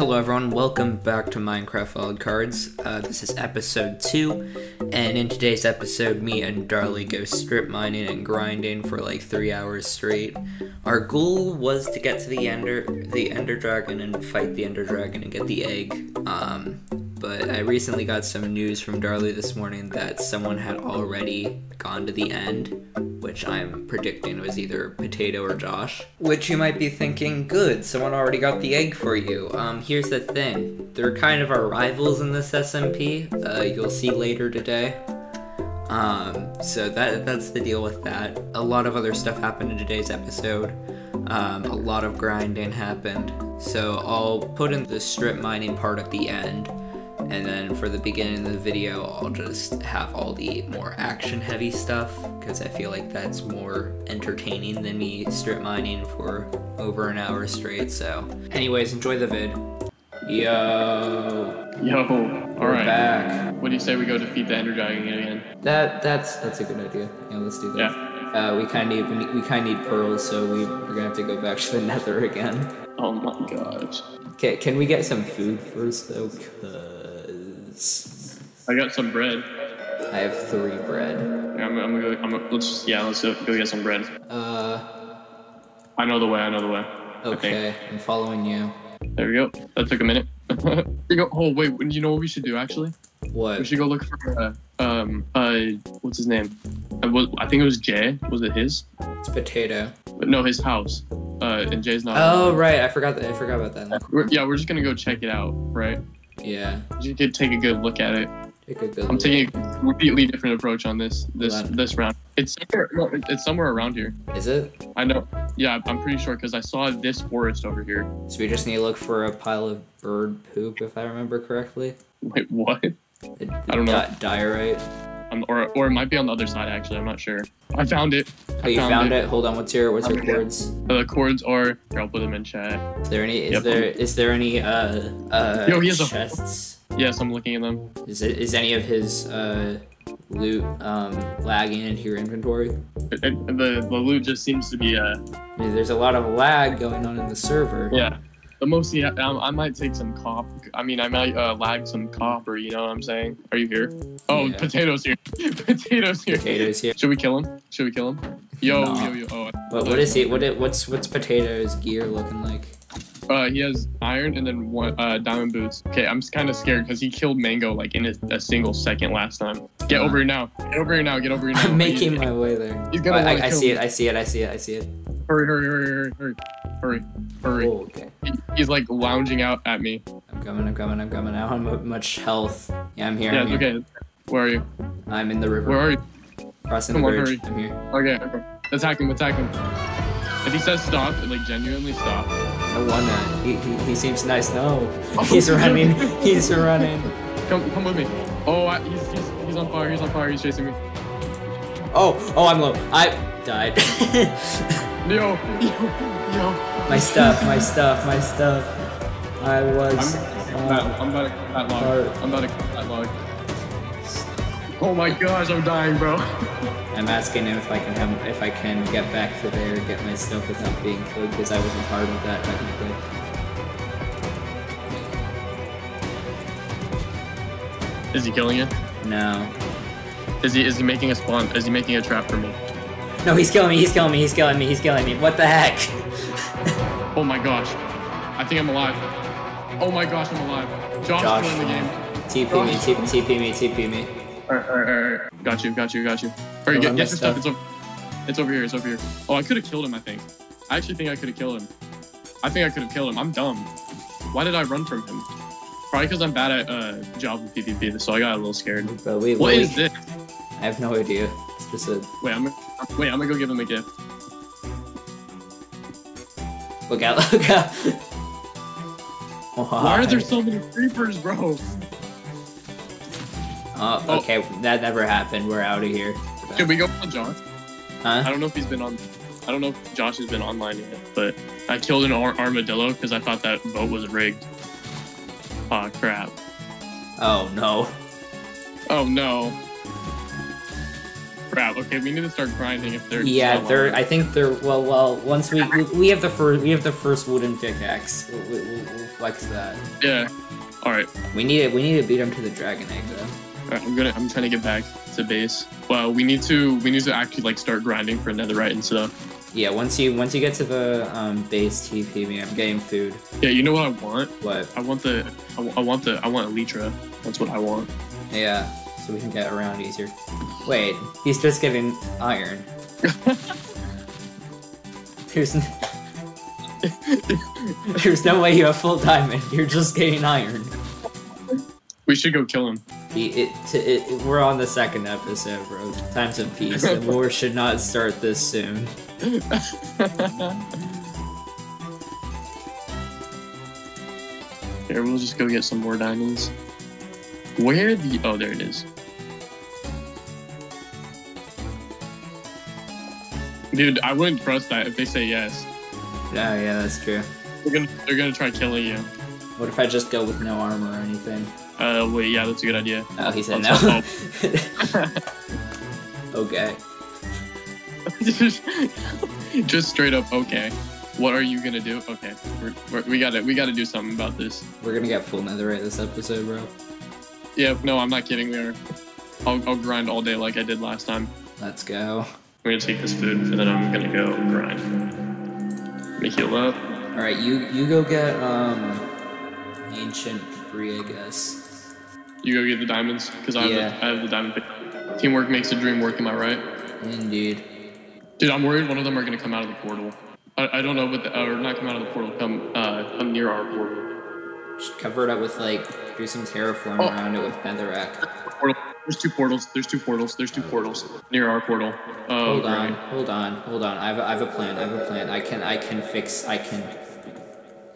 Hello everyone, welcome back to Minecraft Wildcards. Uh, this is episode 2, and in today's episode, me and Darley go strip mining and grinding for like 3 hours straight. Our goal was to get to the Ender, the Ender Dragon and fight the Ender Dragon and get the egg. Um, but I recently got some news from Darley this morning that someone had already gone to the end, which I'm predicting was either Potato or Josh. Which you might be thinking, good, someone already got the egg for you. Um, here's the thing, they're kind of our rivals in this SMP. Uh, you'll see later today. Um, so that that's the deal with that. A lot of other stuff happened in today's episode. Um, a lot of grinding happened. So I'll put in the strip mining part at the end and then for the beginning of the video I'll just have all the more action heavy stuff because I feel like that's more entertaining than me strip mining for over an hour straight so. Anyways enjoy the vid. Yo. Yo, we're alright. back. What do you say we go defeat the Ender Dragon again? that that's that's a good idea. Yeah let's do that. Yeah. uh, we kind of need we, kind of need pearls so we, we're gonna have to go back to the nether again. Oh my god. okay can we get some food first though I got some bread. I have three bread Yeah, I'm, I'm gonna go. I'm, gonna- let's just yeah, let's go go get some bread. uh I know the way. I know the way. I. Okay, I'm following you. There we go. That took a minute. You go. Oh wait, you know what we should do actually? What? We What? should go look for uh, um uh what's his name? I, was, I think it was Jay. Was it his? It's potato. But no, his house. Uh, and Jay's not. Oh right, I forgot that. I forgot about that. We're, yeah, we're just gonna go check it out, right? Yeah, You could take a good look at it. take a good. I'm look. taking a completely different approach on this this this round. It's somewhere, no, it's somewhere around here. Is it? I know. Yeah, I'm pretty sure because I saw this forest over here. So we just need to look for a pile of bird poop, if I remember correctly. Wait, what? I don't know. di- diorite. Um, or or it might be on the other side actually. I'm not sure. I found it. Oh, you found, it. Hold on. What's your What's your Okay. coords? The coords are. Here, I'll put them in chat. Is there any? Is Yep. there Is there any uh uh Yo, he has a- chests? Yes, I'm looking at them. Is it Is any of his uh loot um lagging into your inventory? It- it- the the loot just seems to be uh I mean, there's a lot of lag going on in the server. yeah. But mostly, I, I might take some cop. I mean, I might uh, lag some copper. You know what I'm saying? Are you here? Oh, Yeah. potatoes here. potatoes here. Potatoes here. Should we kill him? Should we kill him? Yo, Nah. yo, yo. Oh, What What is he? What it, What's What's potatoes gear looking like? Uh, he has iron and then one uh, diamond boots. Okay, I'm kind of scared because he killed Mango like in a, a single second last time. Get Uh. over here now. Get over here now. Get over here now. I'm making my way there. He's gonna I, wanna I, I see me. it. I see it. I see it. I see it. I see it. Hurry, hurry, hurry, hurry, hurry, hurry, hurry. Oh, okay. He- he's like lounging out at me. I'm coming. I'm coming. I'm coming. I don't have much health. Yeah, I'm here. Yeah, I'm here. okay. Where are you? I'm in the river. Where are you? Crossing Come the on, bridge. hurry. I'm here. Okay, okay. Attack him, attack him. If he says stop, like genuinely stop. I wanna. He, he, he seems nice. No. Oh. He's running. He's running. Come, come with me. Oh, I, he's, he's, he's on fire. He's on fire. He's chasing me. Oh. Oh, I'm low. I died. Yo, yo, yo. my stuff. My stuff. My stuff. I was. I'm, uh, that, I'm about to cut that log. I'm about to cut that log. Oh my gosh, I'm dying, bro. I'm asking him if I can have, if I can get back to there, get my stuff without being killed, because I wasn't part of that technically. Is he killing it? No. Is he is he making a spawn? Is he making a trap for me? No, he's killing me. He's killing me. He's killing me. He's killing me. What the heck? Oh my gosh. I think I'm alive. Oh my gosh, I'm alive. Josh, Josh. the game. TP me. TP, TP me. TP me. Alright, alright, alright, alright. Got you, got you, got you. Oh, get, get your stuff. It's over. It's over here. It's over here. Oh, I could have killed him. I think. I actually think I could have killed him. I think I could have killed him. I'm dumb. Why did I run from him? Probably because I'm bad at uh, Java PvP, so I got a little scared. But we. What we- is this? I have no idea. It's just a. Wait, I'm wait. I'm gonna go give him a gift. Look out! Look out! Why are there so many creepers, bro? Oh, oh. okay. That never happened. We're out of here. Can we go on Josh? I don't know if he's been on. I don't know if Josh has been online yet, but I killed an ar- armadillo because I thought that boat was rigged. Aw, crap. Oh no. Oh no. Crap. Okay, we need to start grinding if they're. Yeah, they're. I think they're. Well, well. Once we we, we have the first we have the first wooden pickaxe. We'll, we'll, we'll flex that. Yeah. All right. We need it. We need to beat them to the dragon egg though. All right. I'm gonna. I'm trying to get back to base. Well, we need to. We need to actually like start grinding for netherite and stuff. Yeah. Once you once you get to the um, base TP me, I'm getting food. Yeah. You know what I want? What? I want the. I, I want the. I want elytra. That's what I want. Yeah. So we can get around easier. Wait. He's just getting iron. There's. n- There's no way you have full diamond. You're just getting iron. We should go kill him. The- It, t- it, we're on the second episode, bro. Times of peace. The war should not start this soon. Here, we'll just go get some more diamonds. Where the? Oh, there it is. Dude, I wouldn't trust that if they say yes. Yeah, yeah, that's true. They're gonna, they're gonna try killing you. What if I just go with no armor or anything? Uh, wait, yeah, that's a good idea. Oh, he said Let's no. okay. just, just straight up, okay. What are you gonna do? Okay, we're, we're, we gotta, we gotta do something about this. We're gonna get full netherite this episode, bro. Yeah, no, I'm not kidding. We are. I'll, I'll grind all day like I did last time. Let's go. I'm gonna take this food and then I'm gonna go grind. Let me heal up. Alright, you you go get um ancient debris, I guess. You go get the diamonds because I, have Yeah. the- I have the diamond pick. Teamwork makes the dream work. Am I right? Indeed. Dude, I'm worried one of them are gonna come out of the portal. I, I don't know, but the, or not come out of the portal. Come uh come near our portal. Just cover it up with like do some terraform Oh. around it with netherrack. There's two portals. There's two portals. There's two portals near our portal. Oh, Hold on, hold on, hold on. I have, a, I have a plan. I have a plan. I can I can fix. I can.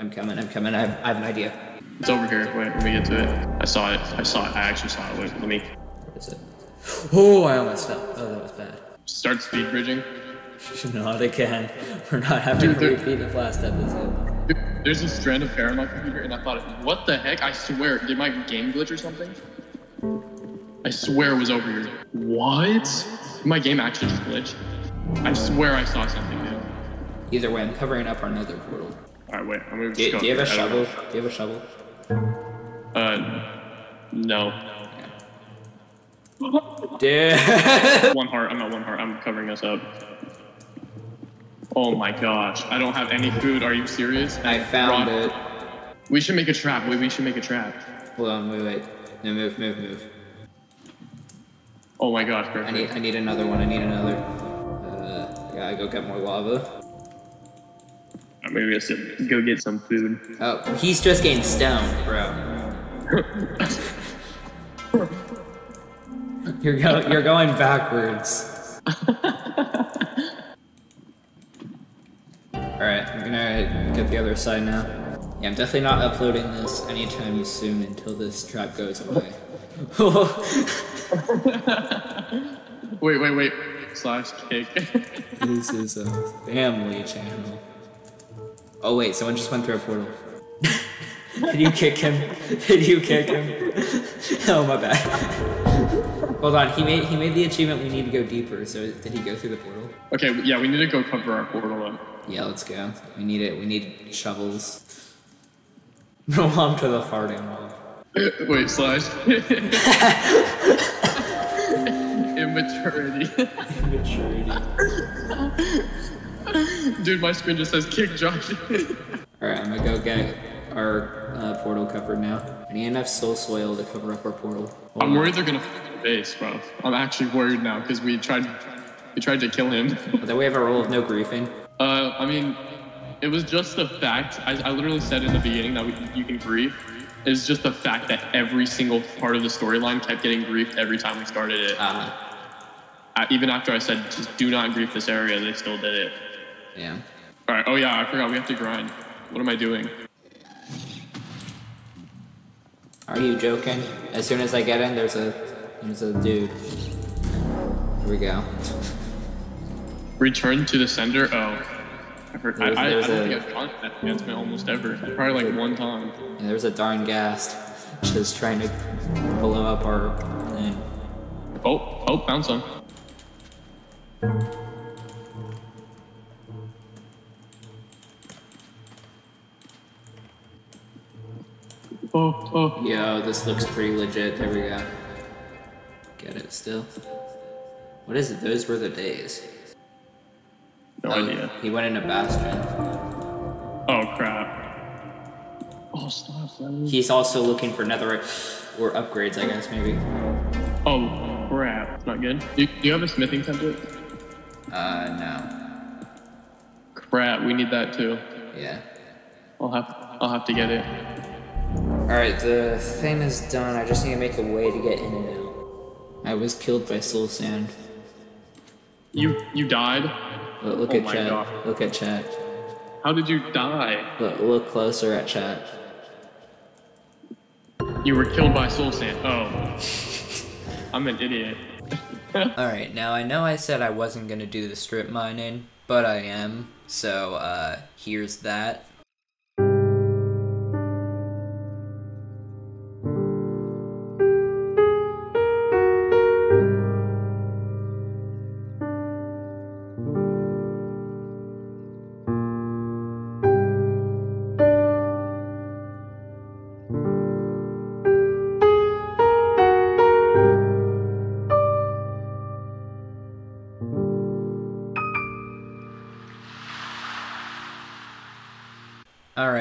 I'm coming. I'm coming. I have, I have an idea. It's over here. Wait, let me get to it. I saw it. I saw it. I actually saw it. Wait, let me What is it? Oh, I almost fell. Oh, that was bad. start speed bridging. Not again. We're not having Dude, there- repeat of last episode. Dude, There's a strand of hair on my computer, and I thought, what the heck? I swear, did my game glitch or something? I swear it was over here. What? My game actually just glitched. I swear I saw something, dude. Either way, I'm covering up our nether portal. Alright, wait, I'm gonna just Do, go. do you have a shovel? know. Do you have a shovel? Uh, no. Dude. One heart. I'm not one heart. I'm covering us up. Oh my gosh. I don't have any food. Are you serious? I found Ron, it. We should make a trap. Wait, we should make a trap. Hold on, wait, wait. No, move, move, move. Oh my gosh, I need, I need another one. I need another. Uh, yeah, I go get more lava. I'm gonna go, go get some food. Oh, he's just getting stoned, bro. You're go, you're going backwards. Alright, I'm gonna get the other side now. Yeah, I'm definitely not uploading this anytime soon until this trap goes away. Wait, wait, wait. Slash cake. this is a family channel. Oh wait, someone just went through a portal. Did you kick him? Did you kick him? oh my bad. Hold on, he made he made the achievement we need to go deeper, so did he go through the portal? okay, yeah, we need to go cover our portal up. Yeah, let's go. We need it. We need shovels. Roll on to the farting wall. Wait, slash. Immaturity. Immaturity. Dude, my screen just says kick Josh. Alright, I'm gonna go get our uh, portal covered now. I need enough soul soil to cover up our portal. Hold I'm on. worried they're gonna f the base, bro. I'm actually worried now because we tried, we tried to kill him. But then we have a rule of no griefing. Uh, I mean, it was just the fact. I, I literally said in the beginning that we, you can grief. It's just the fact that every single part of the storyline kept getting griefed every time we started it. Uh, Even after I said just do not grief this area, they still did it. yeah. All right. Oh yeah, I forgot we have to grind. What am I doing? Are you joking? As soon as I get in, there's a there's a dude. Here we go. Return to the sender. Oh, I, heard, I, There's- I, I don't a- think I've gotten that advancement almost ever. Probably like one time. And there's a darn ghast just trying to blow up our thing. Oh, oh, found some. Oh, oh. Yo, this looks pretty legit. There we go. Get it still. What is it? Those were the days. No Oh, idea. He went into Bastion. Oh, crap. Oh, stop. Simon. He's also looking for netherite or upgrades, I guess, maybe. Oh, crap. Not good. Do, do you have a smithing template? Uh, no. Crap, we need that too. Yeah. I'll have I'll have to get it. Alright, the thing is done. I just need to make a way to get in and out. I was killed by soul sand. You you died? Look, look Oh at chat. God. Look at chat. How did you die? Look, look closer at chat. You were killed by soul sand. Oh. I'm an idiot. Alright, now I know I said I wasn't gonna do the strip mining, but I am. So, uh, here's that.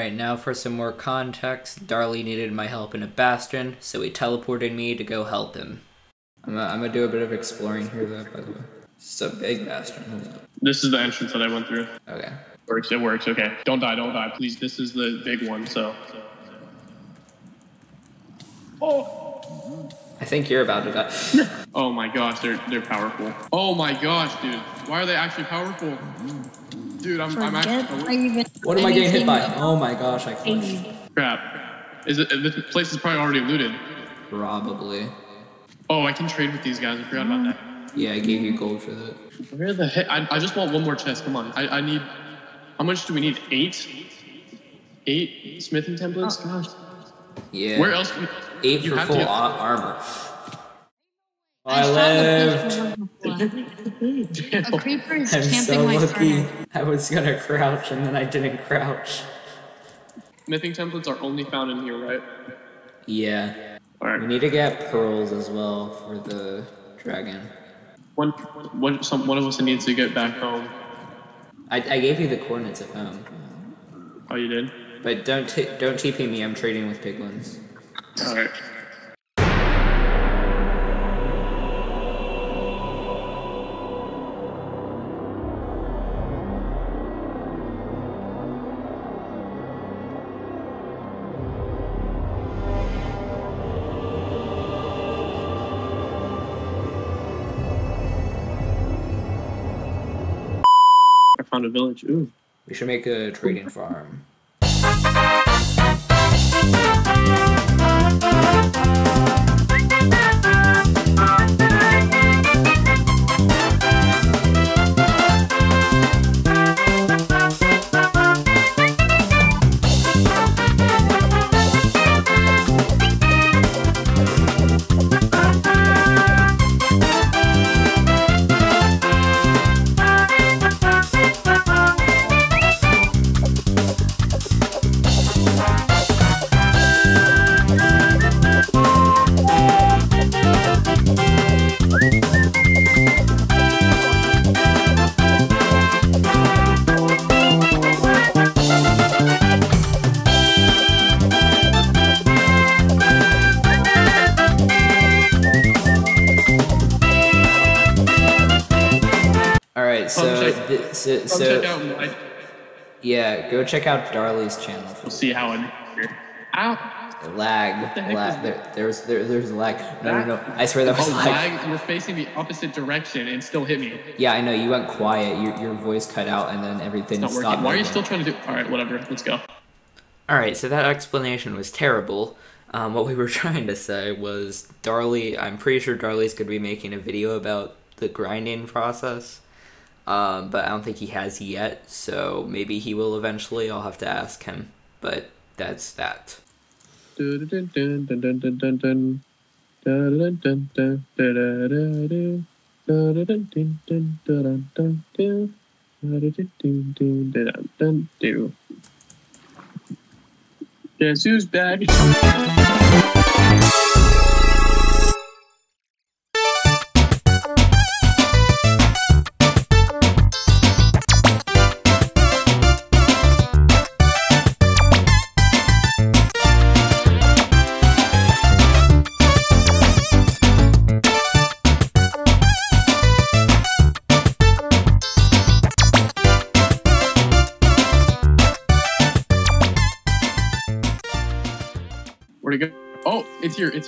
Alright, now for some more context. Darley needed my help in a bastion, so he teleported me to go help him. I'm gonna, I'm gonna do a bit of exploring here, though, by the way. It's a big bastion. This is the entrance that I went through. Okay. Works, it works, okay. Don't die, don't die, please. This is the big one, so. Oh I think you're about to die. Oh my gosh, they're they're powerful. Oh my gosh, dude. Why are they actually powerful? Dude, I'm I'm actually What am I getting hit by? Oh my gosh, I clutched. crap. Is it this place is probably already looted. Probably. Oh, I can trade with these guys. I forgot about that. Yeah, I gave you gold for that. Where the heck? I, I just want one more chest. Come on. I, I need. How much do we need? Eight? Eight smithing templates? Gosh. Yeah. Where else? Can, Eight you for full to- armor. I I the lived. A creeper is I'm camping so my lucky. I was gonna crouch and then I didn't crouch. smithing templates are only found in here, right? Yeah. All We need to get pearls as well for the dragon. One, one, some, one of us needs to get back home. I, I gave you the coordinates of home. Oh, you did? But don't t- don't TP me. I'm trading with piglins. All right. I found a village. Ooh. We should make a trading farm. So, so check out my. yeah, go check out Darley's channel. We'll see how I'm here. Ow! Lag, the lag. There, there's there, there's lag. No, no, no. I swear that was Oh, lag. lag! You're facing the opposite direction and still hit me. Yeah, I know. You went quiet. Your your voice cut out, and then everything Not stopped. working. Why are you still trying to do? All right, whatever. Let's go. All right, so that explanation was terrible. Um, what we were trying to say was Darley. I'm pretty sure Darley's going to be making a video about the grinding process, um, but I don't think he has yet. So maybe he will eventually. I'll have to ask him. But that's that. Dun, dun, dun,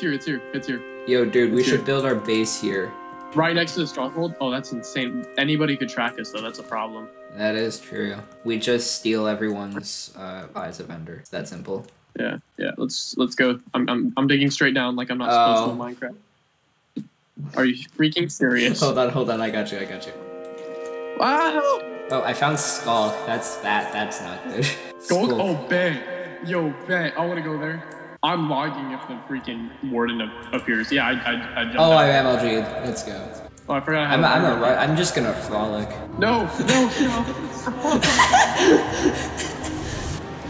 here, it's here, it's here. Yo, dude, we It's should build our base here. Right next to the stronghold? Oh, that's insane. Anybody could track us, though. That's a problem. That is true. We just steal everyone's uh, eyes of ender. It's that simple. Yeah, yeah. Let's let's go. I'm I'm, I'm digging straight down like I'm not Oh. supposed to in Minecraft. Are you freaking serious? Hold on, hold on. I got you. I got you. Wow! Oh, I found skull. That's that. That's not good. Gold? Skull. Oh, bet. Yo, bet. I want to go there. I'm logging if the freaking warden appears. Yeah, I, I, I jumped Oh, out. I am LG. Let's go. Oh, I forgot had I'm. a I'm. I'm just gonna frolic. No, no, no.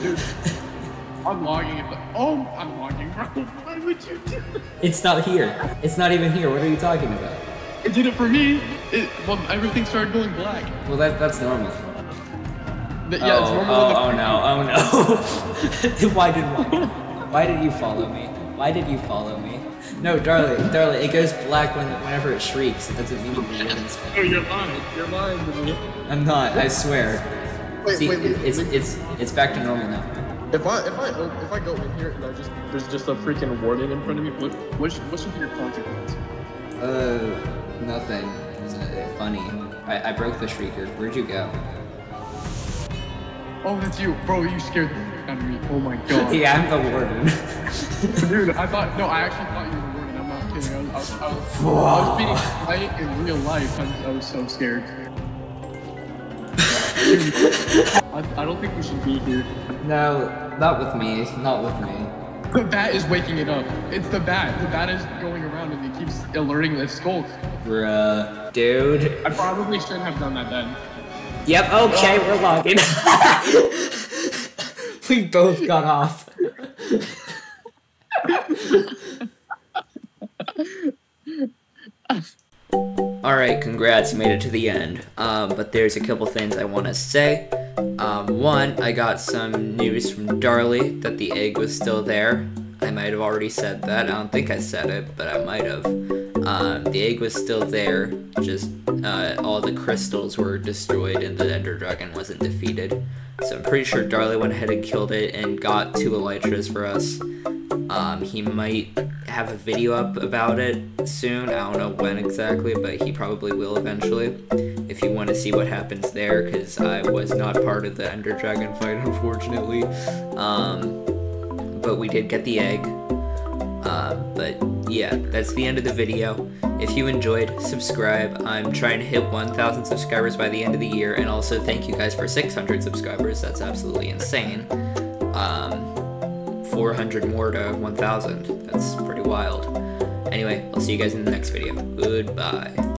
Dude, I'm logging if the. Oh, I'm logging, bro. Why would you do It's not here. It's not even here. What are you talking about? It did it for me. It, well, everything started going black. Well, that that's normal. But yeah, it's oh, normal. oh, oh no, oh no. why did why, why did you follow me? Why did you follow me? No, darling, darling, it goes black when whenever it shrieks. It doesn't mean the warden's Oh, you're lying. You're lying, bro. I'm not, I swear. Wait, See, wait, wait, it's wait. it's it's back to normal now. If I if I if I go in here and I just there's just a freaking warning in front of me, What, what, should, what should be your consequence? Uh, nothing. Isn't it funny? I, I broke the shrieker. Where'd you go? Oh, that's you, bro. You scared the f- out of me. Oh my god. Yeah, I'm the warden. Dude, I thought no, I actually thought you were the warden. I'm not kidding. I was, I was, I was, I was being polite in real life. I, I was so scared. Dude, I, I don't think we should be here. no, not with me. Not with me. The bat is waking it up. It's the bat. The bat is going around and it keeps alerting the sculk. Bruh. Dude. I probably shouldn't have done that then. Yep, okay, we're logging. we both got off. Alright, congrats, you made it to the end. Um, but there's a couple things I want to say. Um, one, I got some news from Darley that the egg was still there. I might have already said that. I don't think I said it, but I might have. Um, the egg was still there, just uh, all the crystals were destroyed and the Ender Dragon wasn't defeated. So I'm pretty sure Darley went ahead and killed it and got two Elytras for us. Um, he might have a video up about it soon. I don't know when exactly, but he probably will eventually. If you want to see what happens there, because I was not part of the Ender Dragon fight, unfortunately. Um, but we did get the egg. Uh, but yeah, that's the end of the video. If you enjoyed, subscribe. I'm trying to hit 1,000 subscribers by the end of the year, and also thank you guys for 600 subscribers. That's absolutely insane. Um, 400 more to 1,000. That's pretty wild. Anyway, I'll see you guys in the next video. Goodbye.